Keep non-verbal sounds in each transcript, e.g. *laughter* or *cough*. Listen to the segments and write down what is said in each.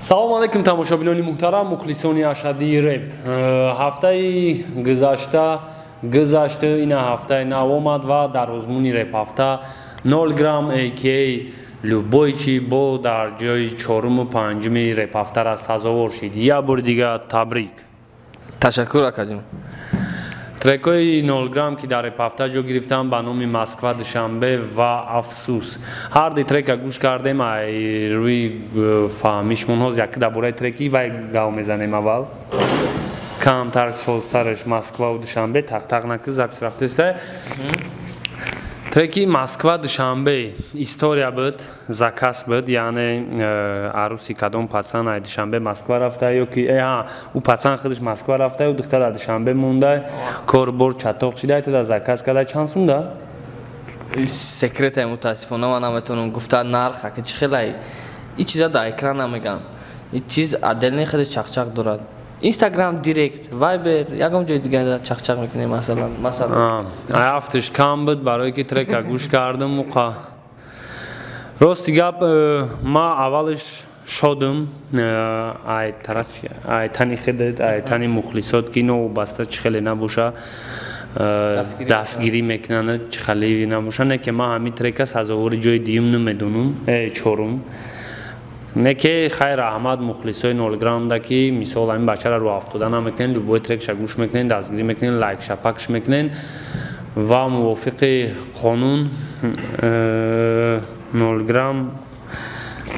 салому алайкум тамошобинони муҳтарам мухлисони ашадии реп. Ҳафтаи гузашта гузашта ина ҳафтаи нав омад ва дар озмуни репҳафта 0 грамм aka любойчи бо дар ҷои чоруму панҷуми репҳафтара сазовор шид. Як бори дига табрик. Ташаккур акаҷон трекҳои нолграмм ки дар репҳафта ҷо гирифтам ба номи москва душанбе ва афсус ҳарди трека гӯш кардем ай рӯи э, фаҳмишмонҳоз як дар бораи треки вай гав мезанем аввал. Камтар созтараш москвау душанбе тақтақ накӣ запис рафтеста треки москва душанбе история буд заказ буд яъне э, аруси кадом пацан ай душанбе москва рафта ё ки э, ӯ пацан худаш москва рафта ӯ духтар дар душанбе монда кор бор чатоқ шида ай да заказ карда чанд сум да? Секрета мутаассифона ман наметавонам гуфта нарха ки чӣ хелай и чиза дар экран намегӯям и чиз отдельный хеле чақчақ дорад инстаграм директ вайбер ягон ҷои дига чақчақ мекунем масалан масалан ҳафташ кам буд барое ки трека гӯш кардам муқа рости гап ма аввалаш шодам ай тарафи ай тани хедат ай тани мухлисот ки новобаста чӣ хеле набоша дастгирӣ мекунанд чӣ хеле набоша не ки ма ҳамин трека сазовори ҷои дуюм намедонам чорум неке хайр аҳмад мухлисои нолграмда ки мисол ҳамин бачара рӯ афтода намекунен любой трекша гӯш мекунен дастгирӣ мекунен лайкша пакш мекунен ва мувофиқи қонун э, нолграм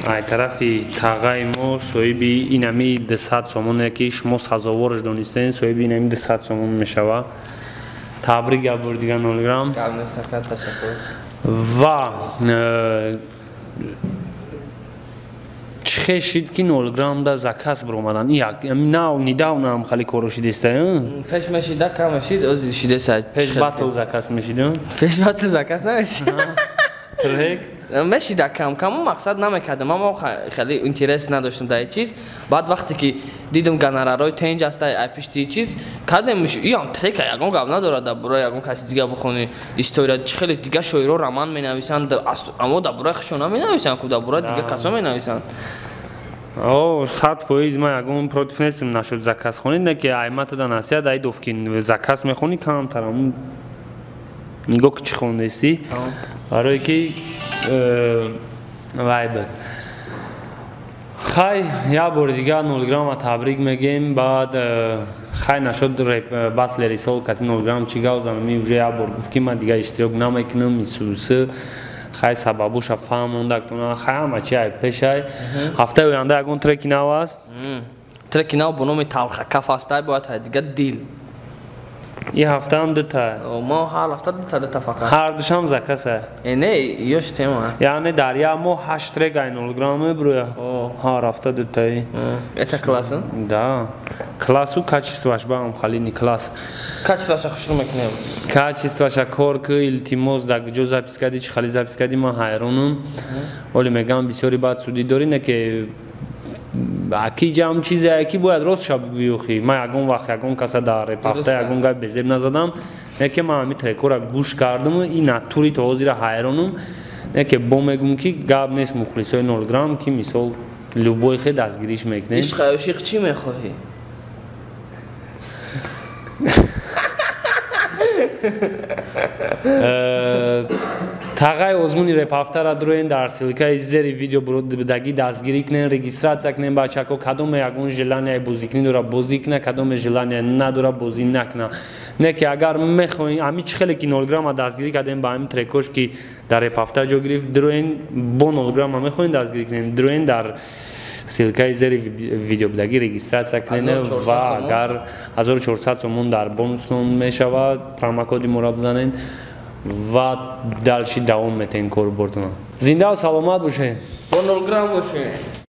ай тарафи тағаи мо соҳиби инами дусад сомоне ки шумо сазовораш донистен соҳиби инами дусад сомон мешава. Табрик габур дига нолграм ва э, хешид ки нолграмм да заказ биромадан нав недавнам хали коро шидеста пеш мешида кам мешид ози шидеса пеш батл заказ мешида пеш батл заказ намешид мешида кам каму мақсад намекардам мамо хеле интерес надоштам дар чиз. Баъд вақте ки дидам гонорарои тенҷ аста ай пишти чиз кардем иам трека ягон гап надорад дар бораи ягон каси дига бихони история чӣ хеле дига шоиро роман менависанд аммо дар бораи хушона менависанд ку дар бораи дига касо менависанд о сад фоиз ма ягон против нестем нашуд заказ хонид не ки айматада насиҳат айдов ки заказ мехонӣ камтарам нигоҳ ки чӣ хондестӣ барое ки э, вай буд хай як бори дига нолграмма табрик мегем баъд э, хай нашуд батлери сол кати нолграмм чӣ гав занами уже як бор гуфт ки ман дига иштирок намекунам исуси хай сабабуша фаҳм мондактона хай ҳама чи ай пешай? Ҳафтаи оянда ягон треки нав аст? Треки нав бо номи талха. Каф астай бояд ҳай дига дил и ҳафтаам дута мо ҳар ҳафта дута дута фақат. Ҳардушам закаса э не ёш тема. Яъне дар як моҳ ҳашт трек ай нолграмме бруя ҳар ҳафта дутаи это класс да. Классу качествоаш баам халини класс. Качествоаша хушрӯ мекунем. Качествоаша кор ки илтимос дар куҷо запис кардӣ чӣ хали запис кардӣ ман ҳайронам оле мегӯям бисёри баъд судӣ дорӣ не ки аки ҷам чизе аки бояд ростша биёхӣ? Ман ягон вақт ягон каса дар репафта ягон гап безеб назадам. Неке ман ҳами трекора гӯш кардаму и натури то ҳозира ҳайронам неке бо мегум ки гап нест мухлисои нолграмм ки мисол любой хе дастгириш мекунем. Ишқаёшиқ чӣ мехоҳӣ *laughs* тағай озмуни репҳафтара дуроен дар силкаи зери видео будаги дастгирӣ кунен регистратсия кунен бачако кадоме ягон желание бозикунӣ дора бозӣ куна кадоме желание надора бозӣ накуна. Не ки агар мехоҳем ҳами чӣ хеле ки нолграмма дастгирӣ кардем ба ҳамин трекош ки дар репҳафта ҷо гирифт дуроен бо нолграмма мехоҳем дастгирӣ кунем. Дуроен дар силкаи зери видеобудагӣ регистратсия кунен ва агар 1400 сомон дар бонуснон мешавад промокоди моро бизанен ва далши давом метаҳем корбортона зиндаву саломат бошед бо нолграмм бошед